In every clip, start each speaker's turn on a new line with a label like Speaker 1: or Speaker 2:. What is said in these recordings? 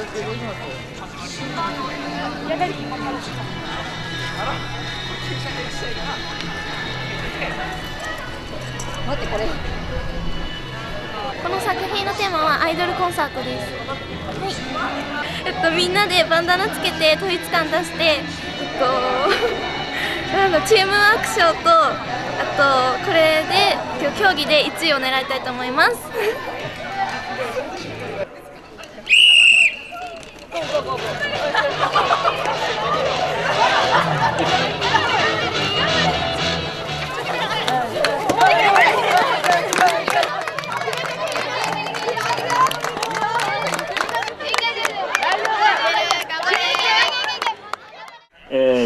Speaker 1: 待ってこれ
Speaker 2: この作品のテーマはアイドルコンサートです。はい。えっとみんなでバンダナつけて統一感出して、えっとなんだチームワーク賞とあとこれで競技で1位を狙いたいと思います。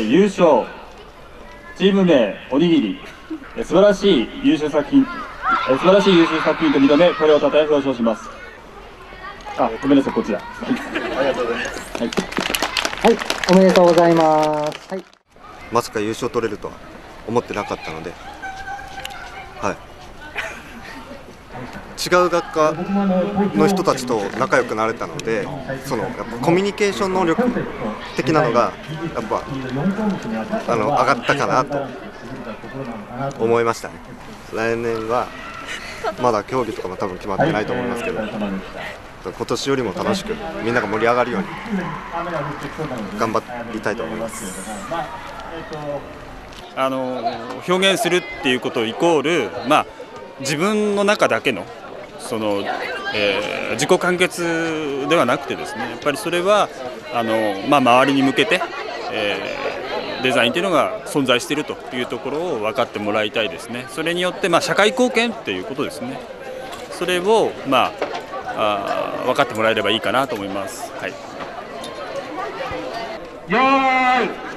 Speaker 3: 優勝。チーム名おにぎり。えー素晴らしい優秀作品。えー素晴らしい優秀作品と認めこれをたたえ表彰します。あごめんなさいこちら、はい、ありがとうございます、はい。
Speaker 4: はい、おめでとうございます。はい。
Speaker 5: まさか優勝取れるとは思ってなかったので、はい、違う学科の人たちと仲良くなれたのでそのやっぱコミュニケーション能力的なのがやっぱあの上がったかなと思いましたね来年はまだ競技とかも多分決まってないと思いますけど今年よりも楽しくみんなが盛り上がるように頑張りたいと思います。
Speaker 6: あの表現するっていうことイコール、まあ、自分の中だけのその、えー自己完結ではなくてですねやっぱりそれはあの、まあ、周りに向けて、えーデザインというのが存在しているというところを分かってもらいたいですね。それによって、まあ、社会貢献っていうことですね。それを、まあ、あ分かってもらえればいいかなと思います。はい。
Speaker 3: よーい。